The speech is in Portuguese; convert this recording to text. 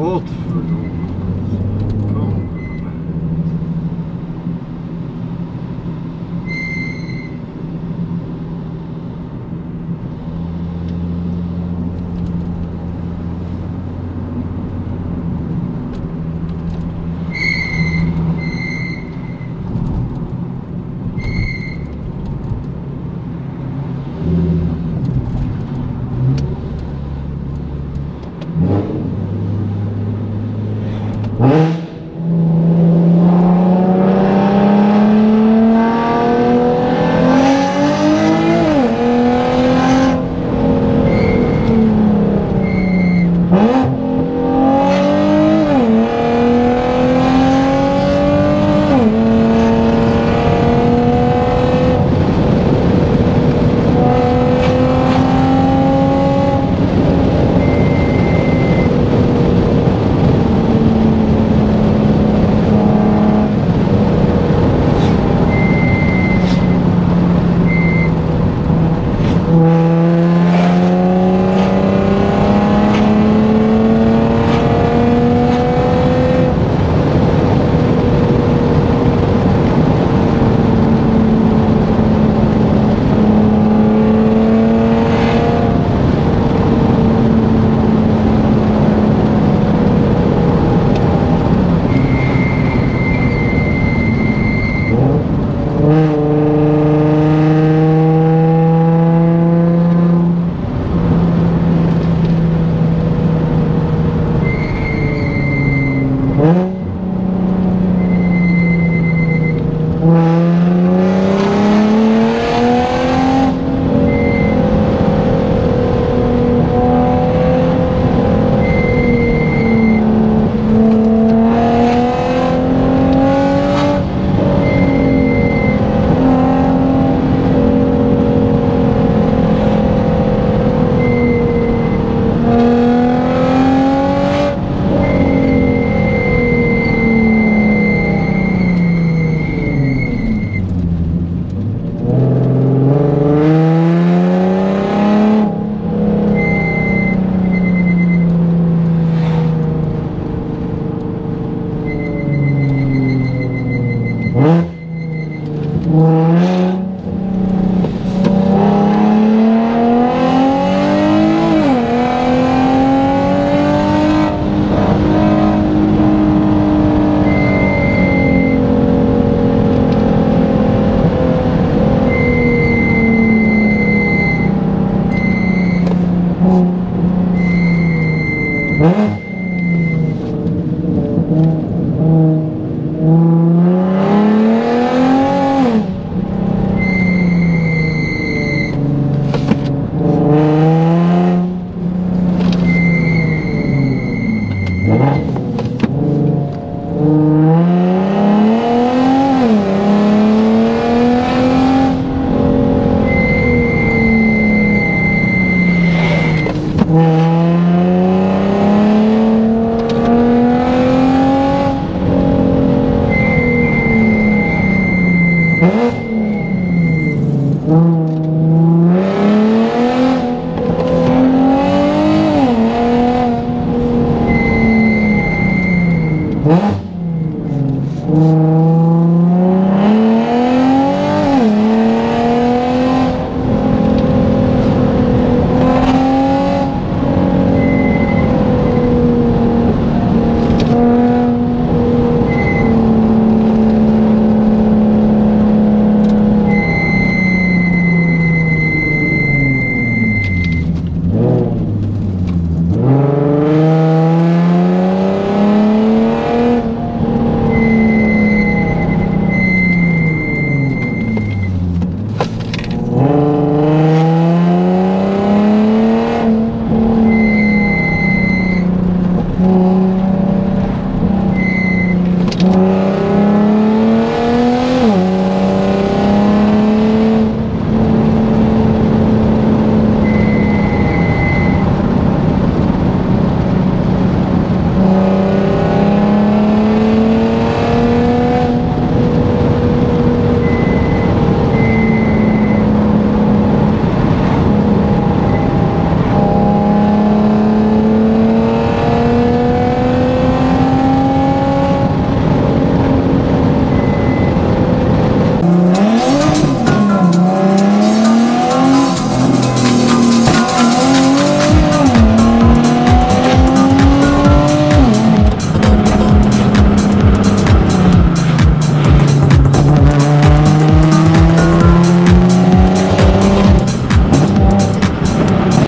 outro